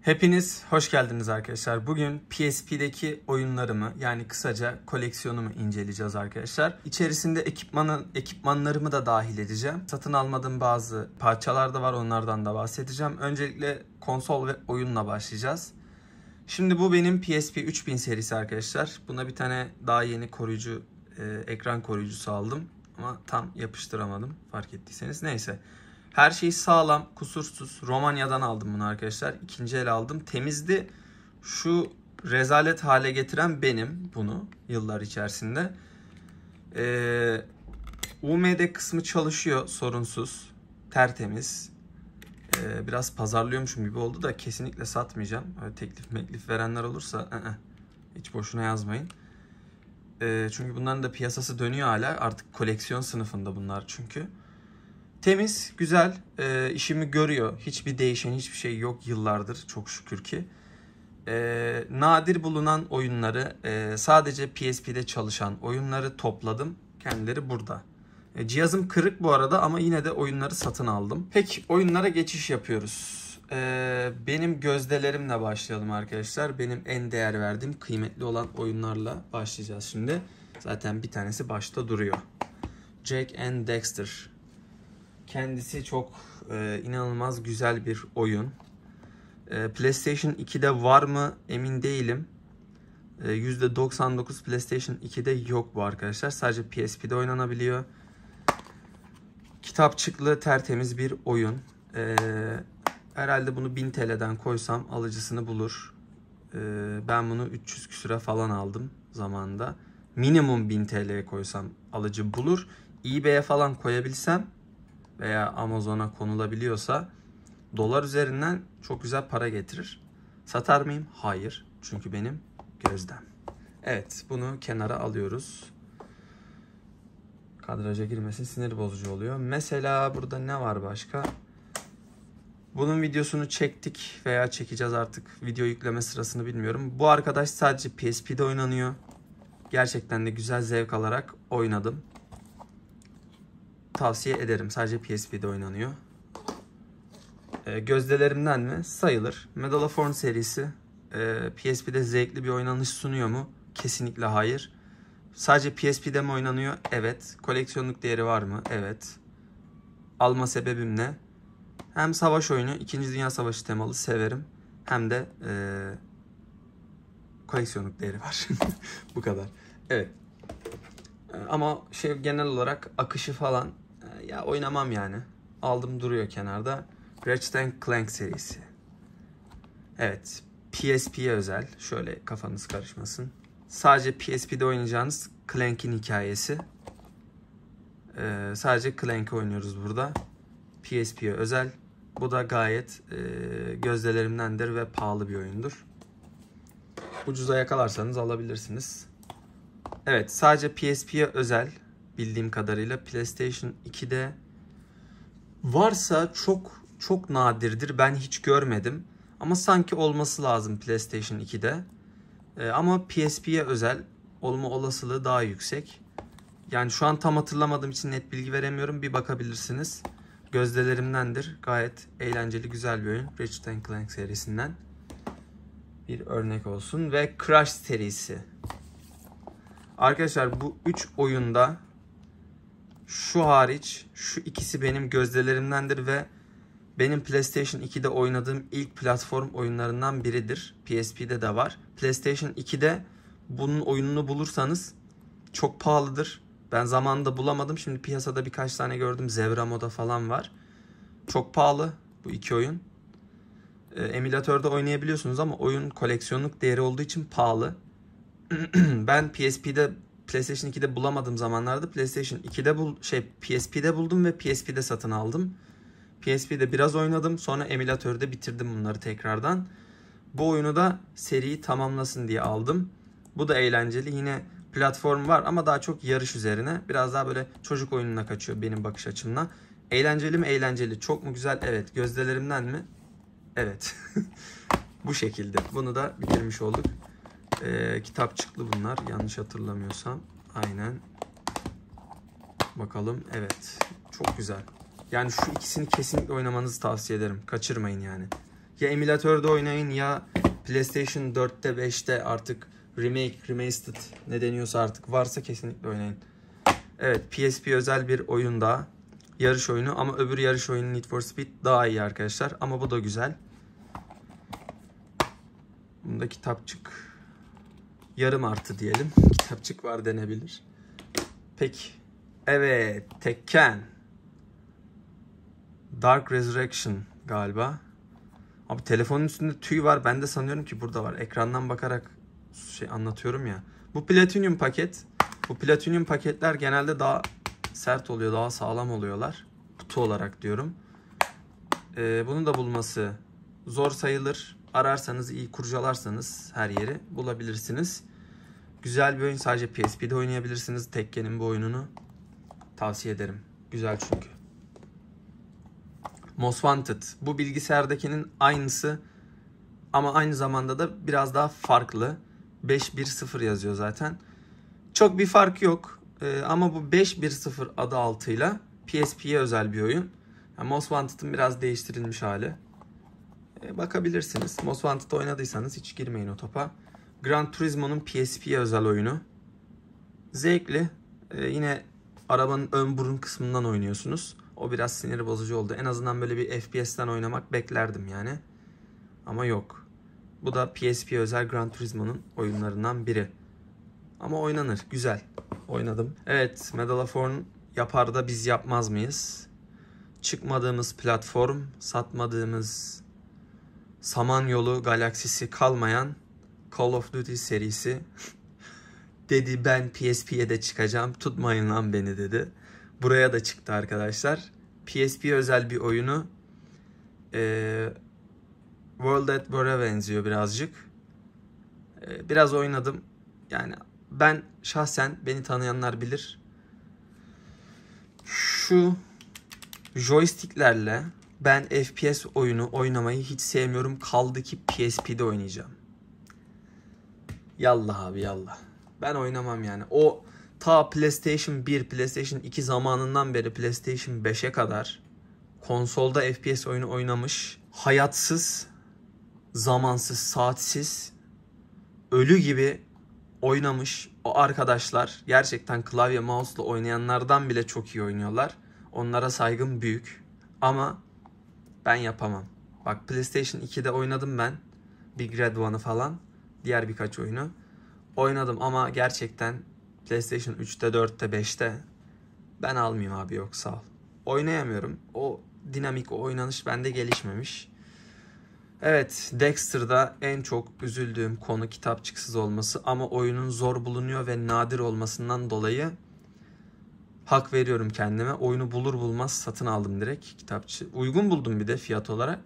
Hepiniz hoş geldiniz arkadaşlar. Bugün PSP'deki oyunlarımı yani kısaca koleksiyonumu inceleyeceğiz arkadaşlar. İçerisinde ekipmanı, ekipmanlarımı da dahil edeceğim. Satın almadığım bazı parçalar da var onlardan da bahsedeceğim. Öncelikle konsol ve oyunla başlayacağız. Şimdi bu benim PSP 3000 serisi arkadaşlar. Buna bir tane daha yeni koruyucu, e, ekran koruyucusu aldım. Ama tam yapıştıramadım fark ettiyseniz. Neyse. Her şey sağlam, kusursuz. Romanya'dan aldım bunu arkadaşlar. İkinci el aldım. Temizdi. Şu rezalet hale getiren benim bunu yıllar içerisinde. Ee, UMD kısmı çalışıyor sorunsuz. Tertemiz. Ee, biraz pazarlıyormuşum gibi oldu da kesinlikle satmayacağım. Öyle teklif meklif verenler olursa ı -ı, hiç boşuna yazmayın. Ee, çünkü bunların da piyasası dönüyor hala. Artık koleksiyon sınıfında bunlar çünkü. Temiz, güzel, e, işimi görüyor. Hiçbir değişen hiçbir şey yok yıllardır çok şükür ki. E, nadir bulunan oyunları, e, sadece PSP'de çalışan oyunları topladım. Kendileri burada. E, cihazım kırık bu arada ama yine de oyunları satın aldım. Peki oyunlara geçiş yapıyoruz. E, benim gözdelerimle başlayalım arkadaşlar. Benim en değer verdiğim, kıymetli olan oyunlarla başlayacağız şimdi. Zaten bir tanesi başta duruyor. Jack and Dexter. Kendisi çok e, inanılmaz güzel bir oyun. E, PlayStation 2'de var mı emin değilim. E, %99 PlayStation 2'de yok bu arkadaşlar. Sadece PSP'de oynanabiliyor. Kitapçıklı tertemiz bir oyun. E, herhalde bunu 1000 TL'den koysam alıcısını bulur. E, ben bunu 300 küsüre falan aldım zamanında. Minimum 1000 TL'ye koysam alıcı bulur. eBay'e falan koyabilsem veya Amazon'a konulabiliyorsa dolar üzerinden çok güzel para getirir. Satar mıyım? Hayır. Çünkü benim gözdem. Evet bunu kenara alıyoruz. Kadraja girmesi sinir bozucu oluyor. Mesela burada ne var başka? Bunun videosunu çektik veya çekeceğiz artık. Video yükleme sırasını bilmiyorum. Bu arkadaş sadece PSP'de oynanıyor. Gerçekten de güzel zevk alarak oynadım tavsiye ederim. Sadece PSP'de oynanıyor. E, gözdelerimden mi? Sayılır. Medal of Honor serisi e, PSP'de zevkli bir oynanış sunuyor mu? Kesinlikle hayır. Sadece PSP'de mi oynanıyor? Evet. Koleksiyonluk değeri var mı? Evet. Alma sebebim ne? Hem savaş oyunu, 2. Dünya Savaşı temalı severim. Hem de e, koleksiyonluk değeri var. Bu kadar. Evet. Ama şey genel olarak akışı falan ya oynamam yani. Aldım duruyor kenarda. Ratchet Clank serisi. Evet. PSP'ye özel. Şöyle kafanız karışmasın. Sadece PSP'de oynayacağınız Clank'in hikayesi. Ee, sadece Clank'i oynuyoruz burada. PSP'ye özel. Bu da gayet e, gözdelerimdendir ve pahalı bir oyundur. Ucuza yakalarsanız alabilirsiniz. Evet sadece PSP'ye özel bildiğim kadarıyla PlayStation 2'de varsa çok çok nadirdir. Ben hiç görmedim. Ama sanki olması lazım PlayStation 2'de. Ee, ama PSP'ye özel olma olasılığı daha yüksek. Yani şu an tam hatırlamadığım için net bilgi veremiyorum. Bir bakabilirsiniz. Gözdelerimdendir. Gayet eğlenceli güzel bir oyun. Ratchet Clank serisinden. Bir örnek olsun. Ve Crash serisi. Arkadaşlar bu 3 oyunda şu hariç şu ikisi benim gözdelerimdendir ve benim PlayStation 2'de oynadığım ilk platform oyunlarından biridir. PSP'de de var. PlayStation 2'de bunun oyununu bulursanız çok pahalıdır. Ben zamanında bulamadım. Şimdi piyasada birkaç tane gördüm. Zevramo'da falan var. Çok pahalı bu iki oyun. E, emülatörde oynayabiliyorsunuz ama oyun koleksiyonluk değeri olduğu için pahalı. ben PSP'de PlayStation 2'de bulamadığım zamanlarda PlayStation 2'de bul şey PSP'de buldum ve PSP'de satın aldım. PSP'de biraz oynadım. Sonra emülatörde bitirdim bunları tekrardan. Bu oyunu da seriyi tamamlasın diye aldım. Bu da eğlenceli. Yine platform var ama daha çok yarış üzerine. Biraz daha böyle çocuk oyununa kaçıyor benim bakış açımdan. Eğlenceli mi? Eğlenceli. Çok mu güzel? Evet. Gözdelerimden mi? Evet. Bu şekilde. Bunu da bitirmiş olduk. Ee, kitapçıklı bunlar. Yanlış hatırlamıyorsam. Aynen. Bakalım. Evet. Çok güzel. Yani şu ikisini kesinlikle oynamanızı tavsiye ederim. Kaçırmayın yani. Ya emülatörde oynayın ya PlayStation 4'te 5'te artık remake, remastered ne deniyorsa artık varsa kesinlikle oynayın. Evet PSP özel bir oyun daha. Yarış oyunu ama öbür yarış oyunu Need for Speed daha iyi arkadaşlar. Ama bu da güzel. Bunda kitapçık yarım artı diyelim. Kitapçık var denebilir. Peki. Evet. Tekken. Dark Resurrection galiba. Abi telefonun üstünde tüy var. Ben de sanıyorum ki burada var. Ekrandan bakarak şey anlatıyorum ya. Bu platinyum paket. Bu platinyum paketler genelde daha sert oluyor. Daha sağlam oluyorlar. Kutu olarak diyorum. Ee, bunu da bulması zor sayılır. Ararsanız iyi kurcalarsanız her yeri bulabilirsiniz. Güzel bir oyun. Sadece PSP'de oynayabilirsiniz. Tekken'in bu oyununu. Tavsiye ederim. Güzel çünkü. Most Wanted. Bu bilgisayardakinin aynısı ama aynı zamanda da biraz daha farklı. 510 yazıyor zaten. Çok bir fark yok. Ee, ama bu 510 adı altıyla PSP'ye özel bir oyun. Yani Most Wanted'ın biraz değiştirilmiş hali. Ee, bakabilirsiniz. Most Wanted oynadıysanız hiç girmeyin o topa. Gran Turismo'nun PSP'ye özel oyunu. Zevkli. Ee, yine arabanın ön burun kısmından oynuyorsunuz. O biraz sinir bozucu oldu. En azından böyle bir FPS'ten oynamak beklerdim yani. Ama yok. Bu da PSP özel Gran Turismo'nun oyunlarından biri. Ama oynanır. Güzel. Oynadım. Evet Medal of Honor yapar da biz yapmaz mıyız? Çıkmadığımız platform, satmadığımız Samanyolu galaksisi kalmayan Call of Duty serisi dedi ben PSP'ye de çıkacağım tutmayın lan beni dedi. Buraya da çıktı arkadaşlar. PSP özel bir oyunu ee, World at War'a benziyor birazcık. Ee, biraz oynadım. Yani ben şahsen beni tanıyanlar bilir. Şu joysticklerle ben FPS oyunu oynamayı hiç sevmiyorum. Kaldı ki PSP'de oynayacağım. Yallah abi yallah. Ben oynamam yani. O ta PlayStation 1, PlayStation 2 zamanından beri PlayStation 5'e kadar konsolda FPS oyunu oynamış, hayatsız, zamansız, saatsiz, ölü gibi oynamış o arkadaşlar gerçekten klavye mouse'la oynayanlardan bile çok iyi oynuyorlar. Onlara saygım büyük. Ama ben yapamam. Bak PlayStation 2'de oynadım ben. Big Red One'ı falan. Diğer birkaç oyunu. Oynadım ama gerçekten PlayStation 3'te, 4'te, 5'te ben almayayım abi yok sağ ol. Oynayamıyorum. O dinamik, o oynanış bende gelişmemiş. Evet, Dexter'da en çok üzüldüğüm konu kitapçıksız olması ama oyunun zor bulunuyor ve nadir olmasından dolayı hak veriyorum kendime. Oyunu bulur bulmaz satın aldım direkt kitapçı. Uygun buldum bir de fiyat olarak.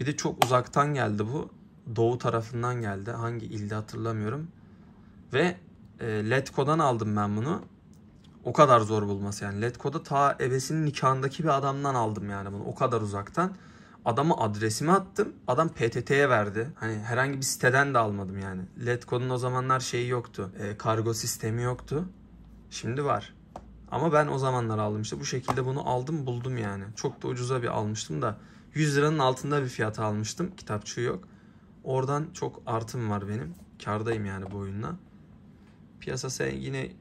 Bir de çok uzaktan geldi bu. Doğu tarafından geldi. Hangi ilde hatırlamıyorum. Ve e, Letgo'dan aldım ben bunu. O kadar zor bulması yani. Letgo'da ta ebesinin nikahındaki bir adamdan aldım yani bunu. O kadar uzaktan. Adama adresimi attım. Adam PTT'ye verdi. Hani herhangi bir siteden de almadım yani. Letgo'nun o zamanlar şeyi yoktu. E, kargo sistemi yoktu. Şimdi var. Ama ben o zamanlar aldım işte. Bu şekilde bunu aldım buldum yani. Çok da ucuza bir almıştım da. 100 liranın altında bir fiyata almıştım. Kitapçığı yok. Oradan çok artım var benim. Kardayım yani bu oyunla. Piyasa yine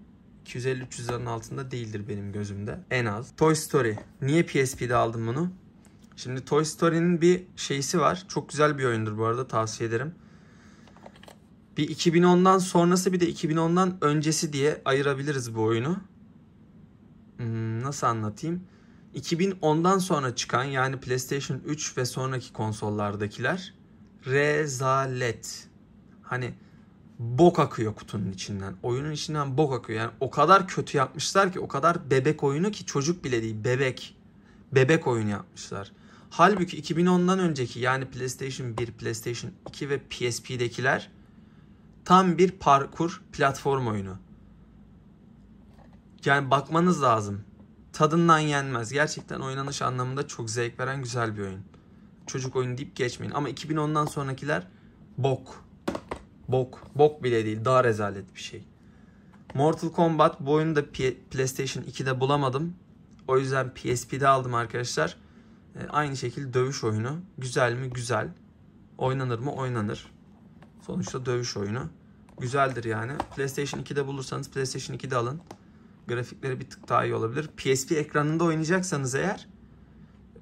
250-300 liranın altında değildir benim gözümde. En az. Toy Story. Niye PSP'de aldım bunu? Şimdi Toy Story'nin bir şeysi var. Çok güzel bir oyundur bu arada tavsiye ederim. Bir 2010'dan sonrası bir de 2010'dan öncesi diye ayırabiliriz bu oyunu. Hmm, nasıl anlatayım? 2010'dan sonra çıkan yani PlayStation 3 ve sonraki konsollardakiler rezalet. Hani bok akıyor kutunun içinden. Oyunun içinden bok akıyor. Yani o kadar kötü yapmışlar ki o kadar bebek oyunu ki çocuk bile değil bebek. Bebek oyunu yapmışlar. Halbuki 2010'dan önceki yani PlayStation 1, PlayStation 2 ve PSP'dekiler tam bir parkur platform oyunu. Yani bakmanız lazım. Tadından yenmez. Gerçekten oynanış anlamında çok zevk veren güzel bir oyun. Çocuk oyunu deyip geçmeyin. Ama 2010'dan sonrakiler bok. Bok. Bok bile değil. Daha rezalet bir şey. Mortal Kombat bu oyunu da PlayStation 2'de bulamadım. O yüzden PSP'de aldım arkadaşlar. E, aynı şekilde dövüş oyunu. Güzel mi? Güzel. Oynanır mı? Oynanır. Sonuçta dövüş oyunu. Güzeldir yani. PlayStation 2'de bulursanız PlayStation 2'de alın. Grafikleri bir tık daha iyi olabilir. PSP ekranında oynayacaksanız eğer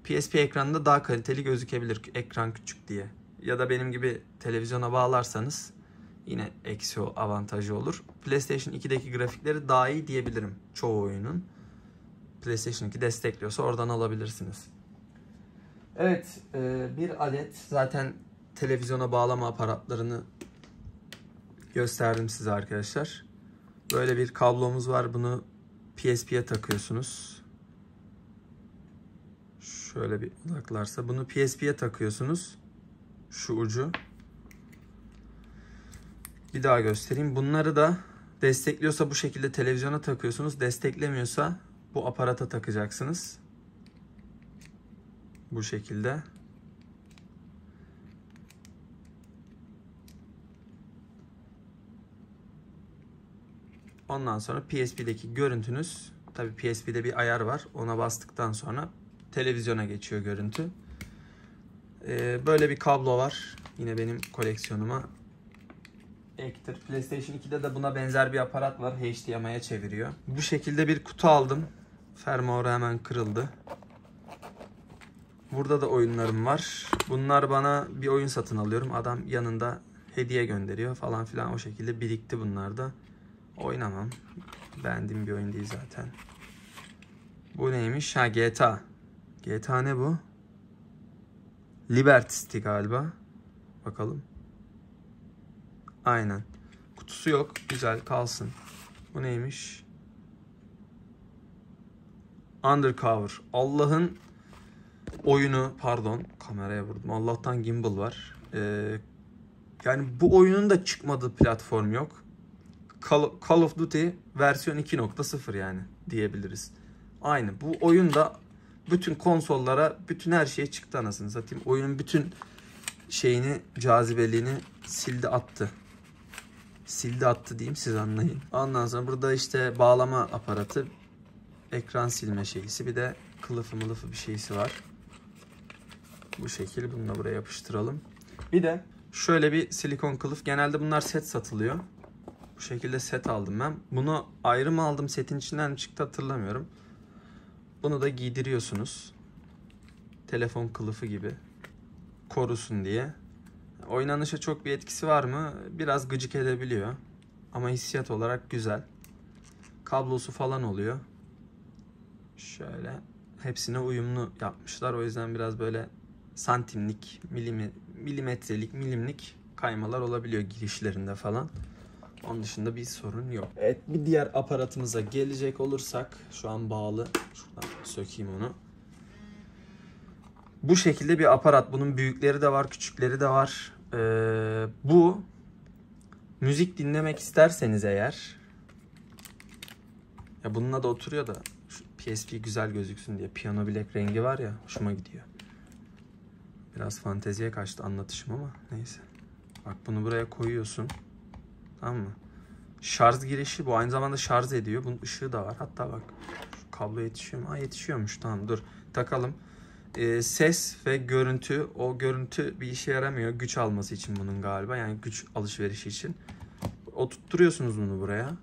PSP ekranında daha kaliteli gözükebilir ekran küçük diye. Ya da benim gibi televizyona bağlarsanız yine eksi avantajı olur. PlayStation 2'deki grafikleri daha iyi diyebilirim çoğu oyunun. PlayStation 2 destekliyorsa oradan alabilirsiniz. Evet e, bir adet zaten televizyona bağlama aparatlarını gösterdim size arkadaşlar. Böyle bir kablomuz var. Bunu PSP'ye takıyorsunuz. Şöyle bir odaklarsa. Bunu PSP'ye takıyorsunuz. Şu ucu. Bir daha göstereyim. Bunları da destekliyorsa bu şekilde televizyona takıyorsunuz. Desteklemiyorsa bu aparata takacaksınız. Bu şekilde. Ondan sonra PSP'deki görüntünüz tabi PSP'de bir ayar var. Ona bastıktan sonra televizyona geçiyor görüntü. Ee, böyle bir kablo var. Yine benim koleksiyonuma ektir. PlayStation 2'de de buna benzer bir aparat var. HDMI'ye çeviriyor. Bu şekilde bir kutu aldım. Fermuarı hemen kırıldı. Burada da oyunlarım var. Bunlar bana bir oyun satın alıyorum. Adam yanında hediye gönderiyor falan filan o şekilde birikti bunlar da. Oynamam. Beğendiğim bir oyun değil zaten. Bu neymiş? Ha GTA. GTA ne bu? Liberty City galiba. Bakalım. Aynen. Kutusu yok. Güzel kalsın. Bu neymiş? Undercover. Allah'ın oyunu pardon kameraya vurdum. Allah'tan gimbal var. Ee, yani bu oyunun da çıkmadığı platform yok. Call, of Duty versiyon 2.0 yani diyebiliriz. Aynı. Bu oyun da bütün konsollara, bütün her şeye çıktı anasını satayım. Oyunun bütün şeyini, cazibeliğini sildi attı. Sildi attı diyeyim siz anlayın. Ondan sonra burada işte bağlama aparatı, ekran silme şeysi, bir de kılıfı mılıfı bir şeysi var. Bu şekil bunu da buraya yapıştıralım. Bir de şöyle bir silikon kılıf. Genelde bunlar set satılıyor. Bu şekilde set aldım ben. Bunu ayrı mı aldım setin içinden çıktı hatırlamıyorum. Bunu da giydiriyorsunuz. Telefon kılıfı gibi. Korusun diye. Oynanışa çok bir etkisi var mı? Biraz gıcık edebiliyor. Ama hissiyat olarak güzel. Kablosu falan oluyor. Şöyle. Hepsine uyumlu yapmışlar. O yüzden biraz böyle santimlik, milimetrelik, milimlik kaymalar olabiliyor girişlerinde falan. Onun dışında bir sorun yok. Evet bir diğer aparatımıza gelecek olursak şu an bağlı. Şuradan sökeyim onu. Bu şekilde bir aparat. Bunun büyükleri de var, küçükleri de var. Ee, bu müzik dinlemek isterseniz eğer ya bununla da oturuyor da şu PSP güzel gözüksün diye piyano bilek rengi var ya hoşuma gidiyor. Biraz fanteziye kaçtı anlatışım ama neyse. Bak bunu buraya koyuyorsun. Tamam mı? Şarj girişi bu aynı zamanda şarj ediyor. Bunun ışığı da var. Hatta bak kablo yetişiyor mu? Aa yetişiyormuş. Tamam dur takalım. Ee, ses ve görüntü. O görüntü bir işe yaramıyor. Güç alması için bunun galiba. Yani güç alışverişi için. Oturtturuyorsunuz bunu buraya.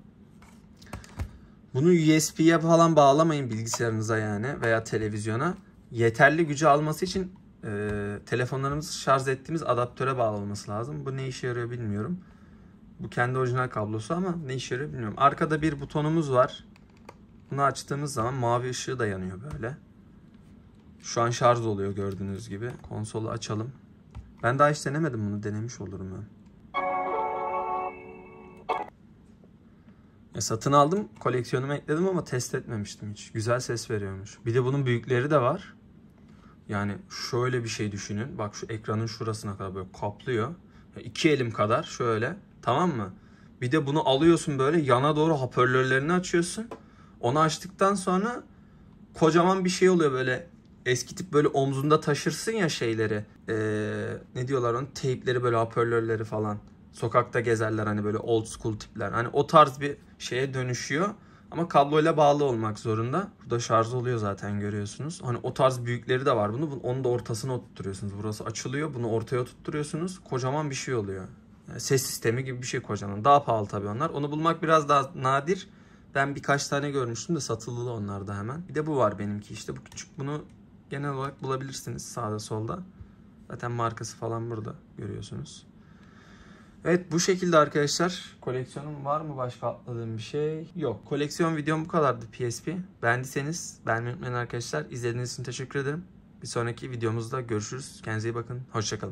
Bunu USB'ye falan bağlamayın bilgisayarınıza yani veya televizyona. Yeterli gücü alması için e, telefonlarımızı şarj ettiğimiz adaptöre bağlanması lazım. Bu ne işe yarıyor bilmiyorum. Bu kendi orijinal kablosu ama ne işe yarıyor bilmiyorum. Arkada bir butonumuz var. Bunu açtığımız zaman mavi ışığı da yanıyor böyle. Şu an şarj oluyor gördüğünüz gibi. Konsolu açalım. Ben daha hiç denemedim bunu. Denemiş olurum ben. Ya satın aldım. Koleksiyonuma ekledim ama test etmemiştim hiç. Güzel ses veriyormuş. Bir de bunun büyükleri de var. Yani şöyle bir şey düşünün. Bak şu ekranın şurasına kadar böyle kaplıyor. İki elim kadar şöyle. Tamam mı? Bir de bunu alıyorsun böyle yana doğru hoparlörlerini açıyorsun. Onu açtıktan sonra kocaman bir şey oluyor böyle eski tip böyle omzunda taşırsın ya şeyleri. Ee, ne diyorlar onun teypleri böyle hoparlörleri falan. Sokakta gezerler hani böyle old school tipler. Hani o tarz bir şeye dönüşüyor. Ama kabloyla bağlı olmak zorunda. Burada şarj oluyor zaten görüyorsunuz. Hani o tarz büyükleri de var bunu. Onu da ortasına oturtuyorsunuz. Burası açılıyor. Bunu ortaya oturtturuyorsunuz. Kocaman bir şey oluyor. Ses sistemi gibi bir şey kocaman. Daha pahalı tabii onlar. Onu bulmak biraz daha nadir. Ben birkaç tane görmüştüm de satılılı onlar da hemen. Bir de bu var benimki işte. Bu küçük bunu genel olarak bulabilirsiniz sağda solda. Zaten markası falan burada görüyorsunuz. Evet bu şekilde arkadaşlar. Koleksiyonum var mı başka atladığım bir şey? Yok. Koleksiyon videom bu kadardı PSP. Beğendiyseniz beğenmeyi unutmayın arkadaşlar. İzlediğiniz için teşekkür ederim. Bir sonraki videomuzda görüşürüz. Kendinize iyi bakın. Hoşçakalın.